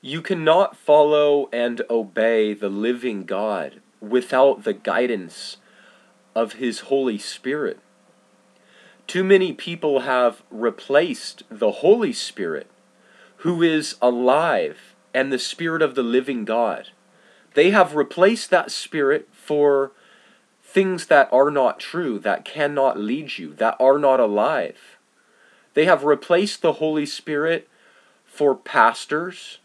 You cannot follow and obey the living God without the guidance of His Holy Spirit. Too many people have replaced the Holy Spirit, who is alive and the Spirit of the living God. They have replaced that Spirit for things that are not true, that cannot lead you, that are not alive. They have replaced the Holy Spirit for pastors.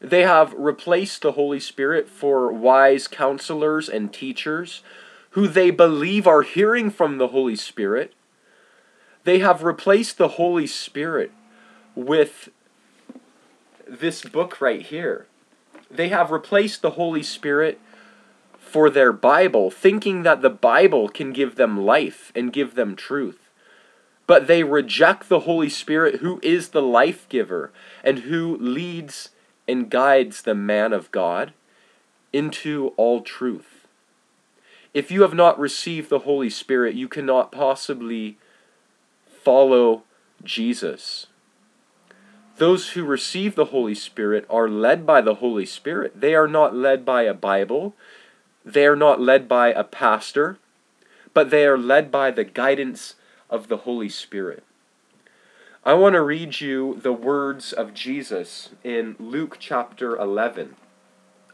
They have replaced the Holy Spirit for wise counselors and teachers who they believe are hearing from the Holy Spirit. They have replaced the Holy Spirit with this book right here. They have replaced the Holy Spirit for their Bible, thinking that the Bible can give them life and give them truth. But they reject the Holy Spirit, who is the life giver and who leads and guides the man of God into all truth. If you have not received the Holy Spirit, you cannot possibly follow Jesus. Those who receive the Holy Spirit are led by the Holy Spirit. They are not led by a Bible, they are not led by a pastor, but they are led by the guidance of the Holy Spirit. I want to read you the words of Jesus in Luke chapter 11.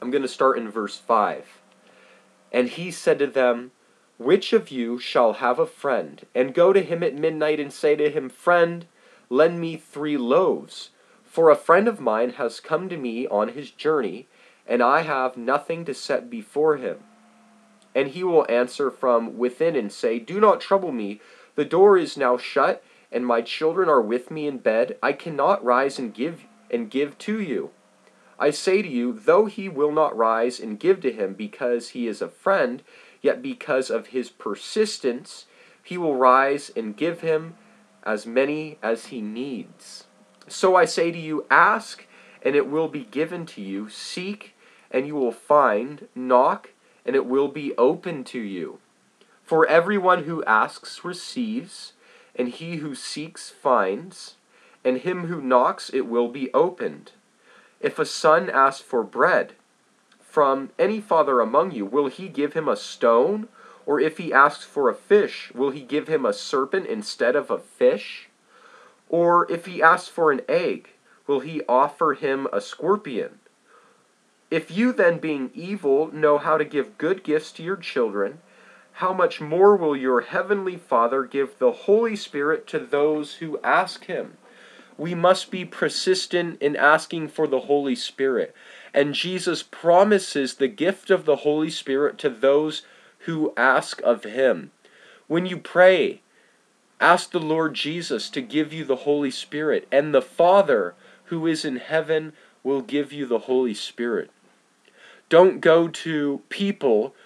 I'm going to start in verse 5. And he said to them, Which of you shall have a friend, and go to him at midnight and say to him, Friend, lend me three loaves? For a friend of mine has come to me on his journey, and I have nothing to set before him. And he will answer from within and say, Do not trouble me, the door is now shut and my children are with me in bed, I cannot rise and give and give to you. I say to you, though he will not rise and give to him because he is a friend, yet because of his persistence, he will rise and give him as many as he needs. So I say to you, ask, and it will be given to you. Seek, and you will find. Knock, and it will be open to you. For everyone who asks receives and he who seeks finds, and him who knocks it will be opened. If a son asks for bread from any father among you, will he give him a stone? Or if he asks for a fish, will he give him a serpent instead of a fish? Or if he asks for an egg, will he offer him a scorpion? If you then, being evil, know how to give good gifts to your children, how much more will your heavenly Father give the Holy Spirit to those who ask him? We must be persistent in asking for the Holy Spirit. And Jesus promises the gift of the Holy Spirit to those who ask of him. When you pray, ask the Lord Jesus to give you the Holy Spirit, and the Father who is in heaven will give you the Holy Spirit. Don't go to people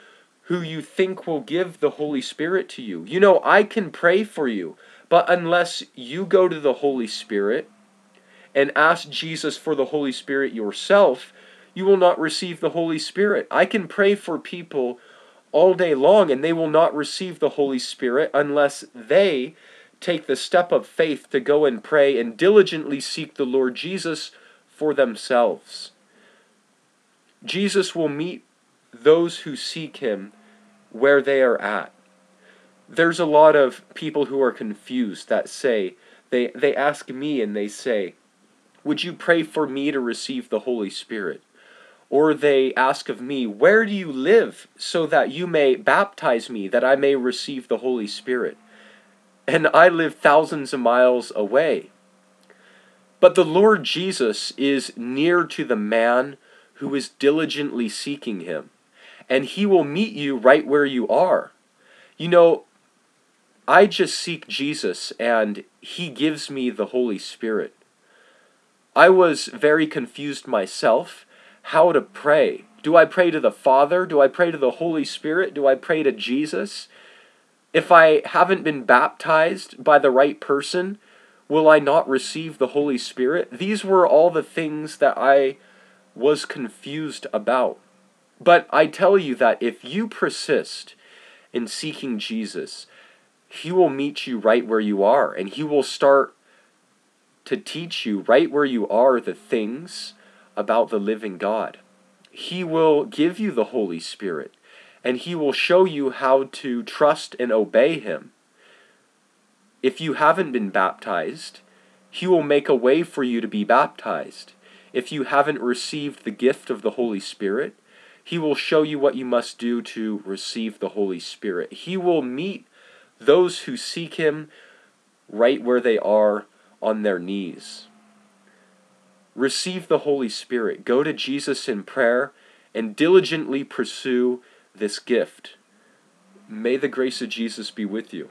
who you think will give the Holy Spirit to you. You know, I can pray for you, but unless you go to the Holy Spirit and ask Jesus for the Holy Spirit yourself, you will not receive the Holy Spirit. I can pray for people all day long and they will not receive the Holy Spirit unless they take the step of faith to go and pray and diligently seek the Lord Jesus for themselves. Jesus will meet those who seek him where they are at. There's a lot of people who are confused that say, they, they ask me and they say, Would you pray for me to receive the Holy Spirit? Or they ask of me, Where do you live so that you may baptize me, that I may receive the Holy Spirit? And I live thousands of miles away. But the Lord Jesus is near to the man who is diligently seeking him and He will meet you right where you are. You know, I just seek Jesus, and He gives me the Holy Spirit. I was very confused myself how to pray. Do I pray to the Father? Do I pray to the Holy Spirit? Do I pray to Jesus? If I haven't been baptized by the right person, will I not receive the Holy Spirit? These were all the things that I was confused about. But I tell you that if you persist in seeking Jesus, He will meet you right where you are, and He will start to teach you right where you are the things about the living God. He will give you the Holy Spirit, and He will show you how to trust and obey Him. If you haven't been baptized, He will make a way for you to be baptized. If you haven't received the gift of the Holy Spirit, He will show you what you must do to receive the Holy Spirit. He will meet those who seek Him right where they are on their knees. Receive the Holy Spirit. Go to Jesus in prayer and diligently pursue this gift. May the grace of Jesus be with you.